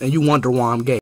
and you wonder why I'm gay.